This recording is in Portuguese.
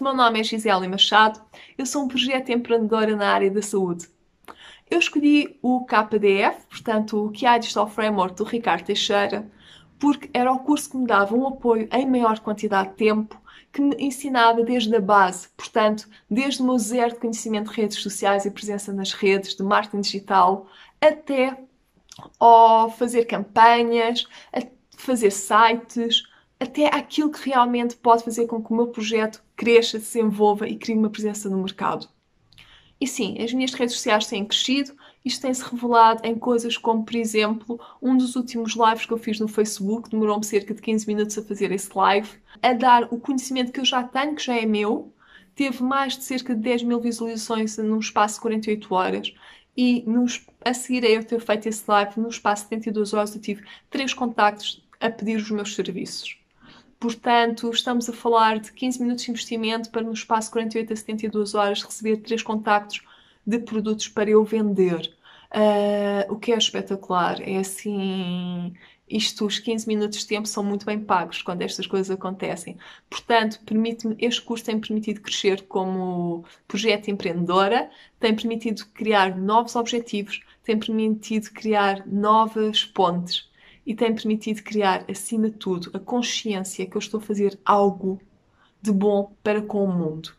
Meu nome é Gisele Machado, eu sou um projeto empreendedora na área da saúde. Eu escolhi o KDF, portanto o Key Digital Framework do Ricardo Teixeira, porque era o curso que me dava um apoio em maior quantidade de tempo, que me ensinava desde a base, portanto, desde o meu zero de conhecimento de redes sociais e presença nas redes, de marketing digital, até ao fazer campanhas, a fazer sites, até aquilo que realmente pode fazer com que o meu projeto cresça, se envolva e crie uma presença no mercado. E sim, as minhas redes sociais têm crescido, isto tem-se revelado em coisas como, por exemplo, um dos últimos lives que eu fiz no Facebook, demorou-me cerca de 15 minutos a fazer esse live, a dar o conhecimento que eu já tenho, que já é meu, teve mais de cerca de 10 mil visualizações num espaço de 48 horas e nos, a seguir a eu ter feito esse live, num espaço de 72 horas, eu tive três contactos a pedir os meus serviços. Portanto, estamos a falar de 15 minutos de investimento para, no espaço de 48 a 72 horas, receber três contactos de produtos para eu vender. Uh, o que é espetacular. É assim. Isto, os 15 minutos de tempo são muito bem pagos quando estas coisas acontecem. Portanto, permite este curso tem permitido crescer como projeto empreendedora, tem permitido criar novos objetivos, tem permitido criar novas pontes e tem permitido criar, acima de tudo, a consciência que eu estou a fazer algo de bom para com o mundo.